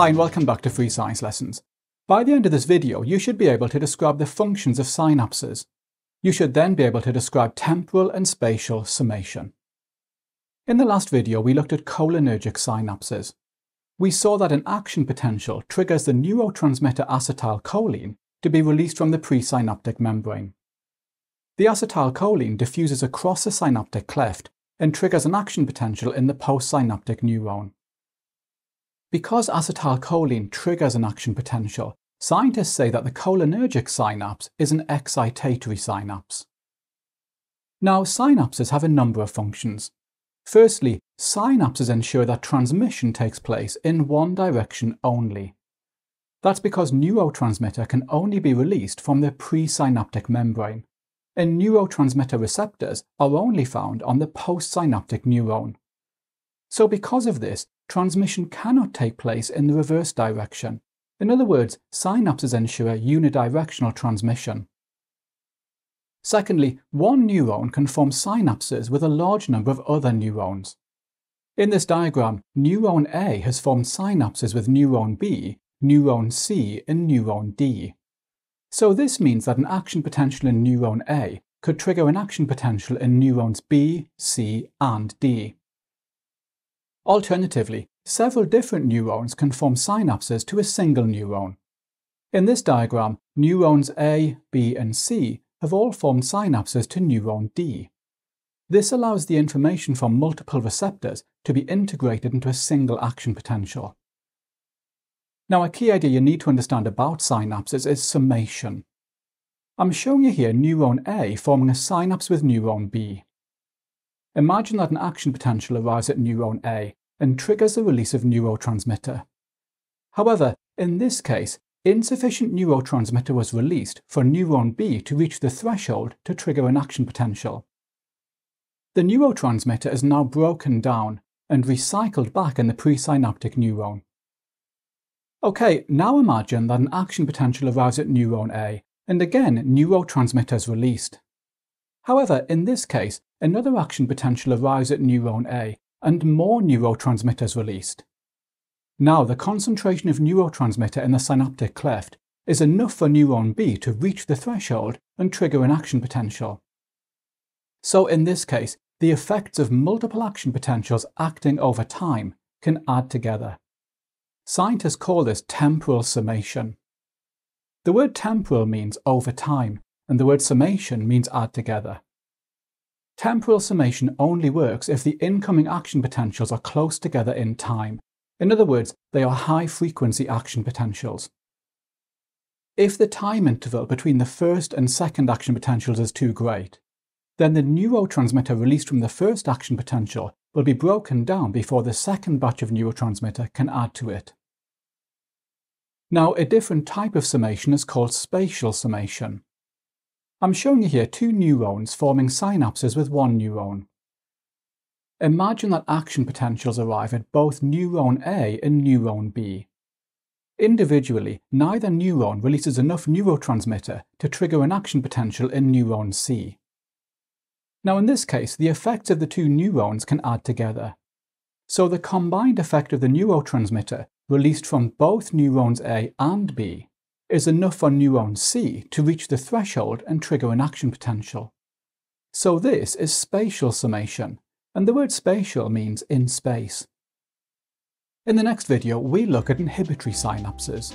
Hi and welcome back to Free Science Lessons. By the end of this video, you should be able to describe the functions of synapses. You should then be able to describe temporal and spatial summation. In the last video, we looked at cholinergic synapses. We saw that an action potential triggers the neurotransmitter acetylcholine to be released from the presynaptic membrane. The acetylcholine diffuses across the synaptic cleft and triggers an action potential in the postsynaptic neuron. Because acetylcholine triggers an action potential, scientists say that the cholinergic synapse is an excitatory synapse. Now, synapses have a number of functions. Firstly, synapses ensure that transmission takes place in one direction only. That's because neurotransmitter can only be released from the presynaptic membrane, and neurotransmitter receptors are only found on the postsynaptic neuron. So because of this, transmission cannot take place in the reverse direction. In other words, synapses ensure unidirectional transmission. Secondly, one neuron can form synapses with a large number of other neurons. In this diagram, neuron A has formed synapses with neuron B, neuron C, and neuron D. So this means that an action potential in neuron A could trigger an action potential in neurons B, C, and D. Alternatively, several different neurons can form synapses to a single neuron. In this diagram, neurons A, B and C have all formed synapses to neuron D. This allows the information from multiple receptors to be integrated into a single action potential. Now a key idea you need to understand about synapses is summation. I'm showing you here neuron A forming a synapse with neuron B. Imagine that an action potential arrives at neuron A and triggers the release of neurotransmitter. However, in this case, insufficient neurotransmitter was released for neuron B to reach the threshold to trigger an action potential. The neurotransmitter is now broken down and recycled back in the presynaptic neuron. Okay, now imagine that an action potential arrives at neuron A, and again neurotransmitter is released. However, in this case, another action potential arrives at neuron A and more neurotransmitters released. Now the concentration of neurotransmitter in the synaptic cleft is enough for neuron B to reach the threshold and trigger an action potential. So in this case, the effects of multiple action potentials acting over time can add together. Scientists call this temporal summation. The word temporal means over time, and the word summation means add together. Temporal summation only works if the incoming action potentials are close together in time. In other words, they are high-frequency action potentials. If the time interval between the first and second action potentials is too great, then the neurotransmitter released from the first action potential will be broken down before the second batch of neurotransmitter can add to it. Now, a different type of summation is called spatial summation. I'm showing you here two neurons forming synapses with one neuron. Imagine that action potentials arrive at both neuron A and neuron B. Individually, neither neuron releases enough neurotransmitter to trigger an action potential in neuron C. Now in this case, the effects of the two neurons can add together. So the combined effect of the neurotransmitter released from both neurons A and B is enough on neuron C to reach the threshold and trigger an action potential. So this is spatial summation, and the word spatial means in space. In the next video, we look at inhibitory synapses.